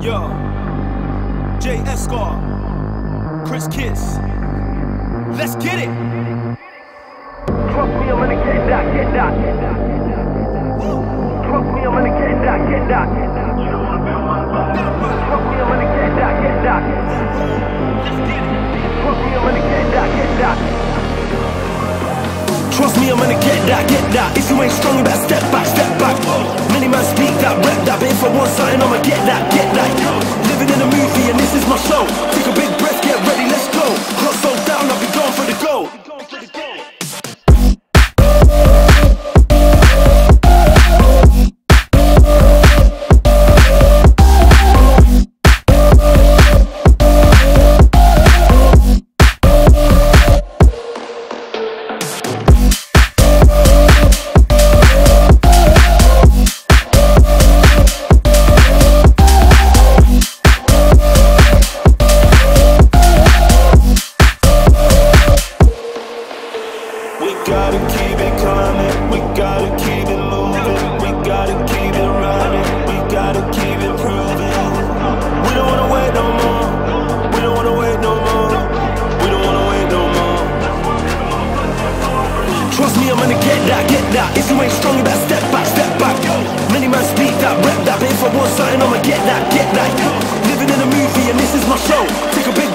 Yo, Jay Eskar, Kris Kiss. Let's get it. Trust me, I'm gonna get that, get that. Trust me, I'm gonna get that, get that. Trust me, I'm gonna get that, get that. Trust me, I'm gonna get that, get that. Trust me, I'm gonna get that, get that. If you ain't strong, you better step back, step back. Many man speak that, rep that, but if I want something, I'ma get that. gotta keep it climbing, we gotta keep it moving, we gotta keep it running, we gotta keep it proving. We don't wanna wait no more, we don't wanna wait no more, we don't wanna wait no more. Trust me, I'm gonna get that, get that. If you ain't strong, you better step back, step back. Many man speak that, rep that, but if I want something, I'ma get that, get that. Living in a movie, and this is my show. Take a big